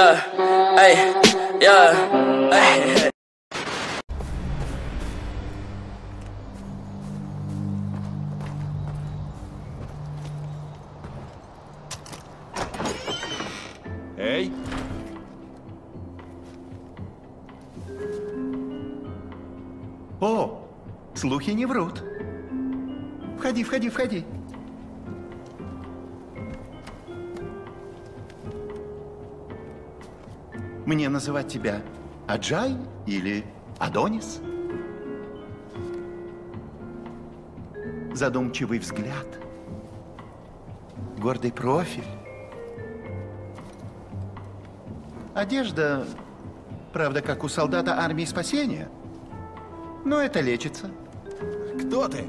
yeah, hey, yeah, hey. Эй! О, слухи не врут. Входи, входи, входи. Мне называть тебя Аджай или Адонис? Задумчивый взгляд. Гордый профиль. Одежда, правда, как у солдата армии спасения. Но это лечится. Кто ты?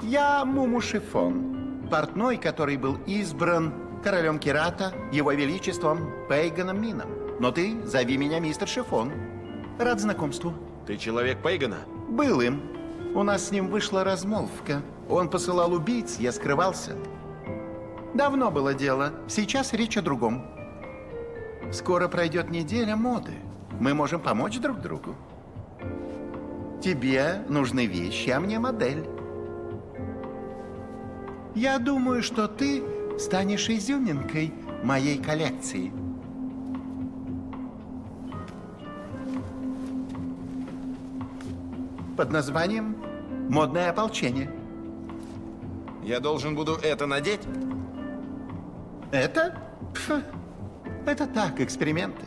Я Муму Шифон, портной, который был избран королем Кирата, его величеством Пейганом Мином. Но ты зови меня мистер Шифон. Рад знакомству. Ты человек Пейгана? Был им. У нас с ним вышла размолвка. Он посылал убийц, я скрывался. Давно было дело. Сейчас речь о другом. Скоро пройдет неделя моды. Мы можем помочь друг другу. Тебе нужны вещи, а мне модель. Я думаю, что ты станешь изюминкой моей коллекции. Под названием «Модное ополчение». Я должен буду это надеть? Это? Пф, это так, эксперименты.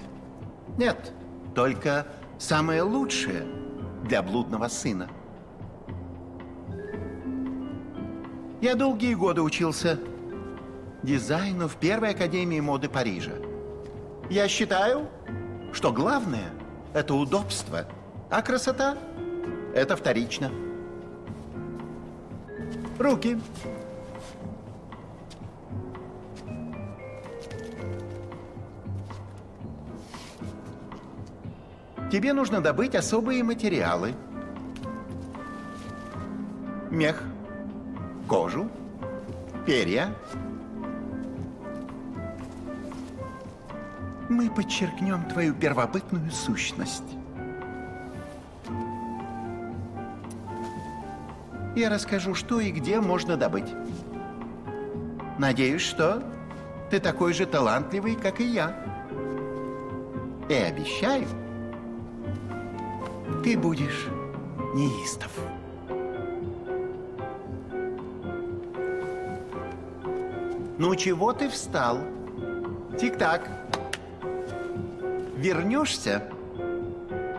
Нет, только самое лучшее для блудного сына. Я долгие годы учился дизайну в Первой Академии моды Парижа. Я считаю, что главное – это удобство, а красота – это вторично. Руки. Тебе нужно добыть особые материалы. Мех, кожу, перья. Мы подчеркнем твою первобытную сущность. Я расскажу, что и где можно добыть. Надеюсь, что ты такой же талантливый, как и я. И обещаю, ты будешь неистов. Ну чего ты встал? Тик-так. Вернешься,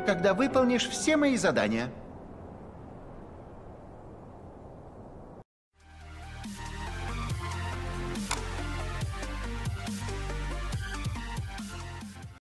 когда выполнишь все мои задания.